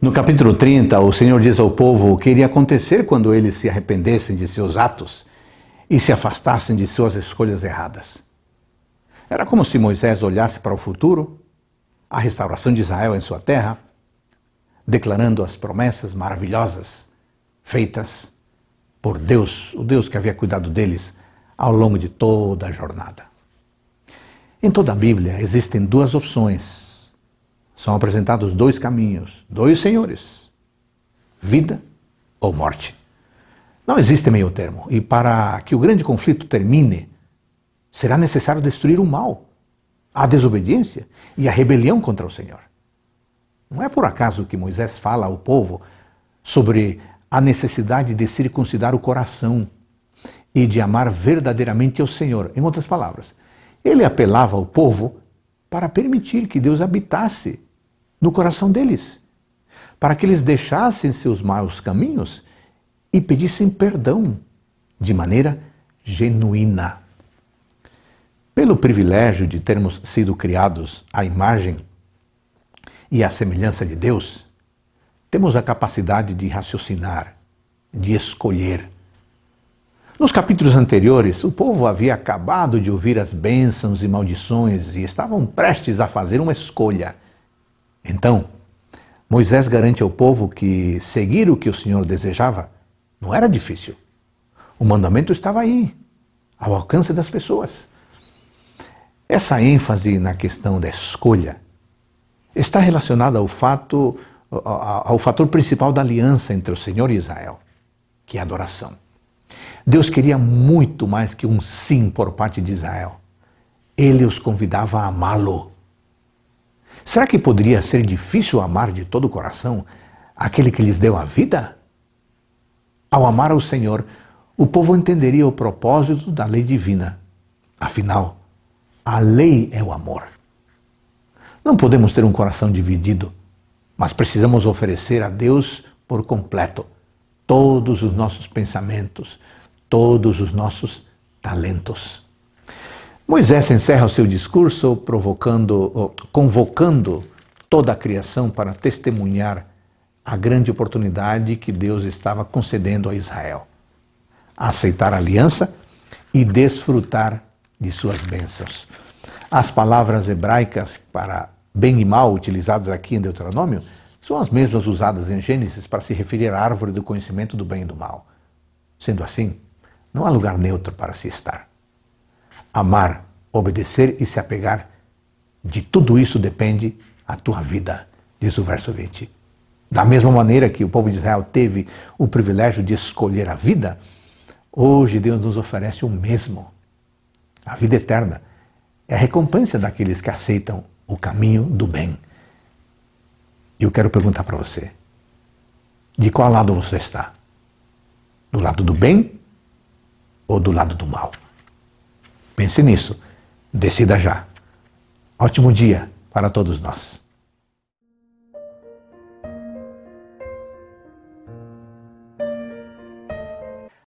No capítulo 30, o Senhor diz ao povo o que iria acontecer quando eles se arrependessem de seus atos e se afastassem de suas escolhas erradas. Era como se Moisés olhasse para o futuro, a restauração de Israel em sua terra, declarando as promessas maravilhosas feitas por Deus, o Deus que havia cuidado deles ao longo de toda a jornada. Em toda a Bíblia existem duas opções são apresentados dois caminhos, dois senhores: vida ou morte. Não existe meio termo. E para que o grande conflito termine, será necessário destruir o mal, a desobediência e a rebelião contra o Senhor. Não é por acaso que Moisés fala ao povo sobre a necessidade de circuncidar o coração e de amar verdadeiramente ao Senhor. Em outras palavras, ele apelava ao povo para permitir que Deus habitasse no coração deles, para que eles deixassem seus maus caminhos e pedissem perdão de maneira genuína. Pelo privilégio de termos sido criados à imagem e à semelhança de Deus, temos a capacidade de raciocinar, de escolher. Nos capítulos anteriores, o povo havia acabado de ouvir as bênçãos e maldições e estavam prestes a fazer uma escolha então, Moisés garante ao povo que seguir o que o Senhor desejava não era difícil. O mandamento estava aí, ao alcance das pessoas. Essa ênfase na questão da escolha está relacionada ao fato ao fator principal da aliança entre o Senhor e Israel, que é a adoração. Deus queria muito mais que um sim por parte de Israel. Ele os convidava a amá-lo Será que poderia ser difícil amar de todo o coração aquele que lhes deu a vida? Ao amar ao Senhor, o povo entenderia o propósito da lei divina. Afinal, a lei é o amor. Não podemos ter um coração dividido, mas precisamos oferecer a Deus por completo todos os nossos pensamentos, todos os nossos talentos. Moisés encerra o seu discurso provocando, convocando toda a criação para testemunhar a grande oportunidade que Deus estava concedendo a Israel. Aceitar a aliança e desfrutar de suas bênçãos. As palavras hebraicas para bem e mal utilizadas aqui em Deuteronômio são as mesmas usadas em Gênesis para se referir à árvore do conhecimento do bem e do mal. Sendo assim, não há lugar neutro para se estar. Amar, obedecer e se apegar, de tudo isso depende a tua vida, diz o verso 20. Da mesma maneira que o povo de Israel teve o privilégio de escolher a vida, hoje Deus nos oferece o mesmo. A vida eterna é a recompensa daqueles que aceitam o caminho do bem. E eu quero perguntar para você: de qual lado você está? Do lado do bem ou do lado do mal? Pense nisso. Decida já. Ótimo dia para todos nós.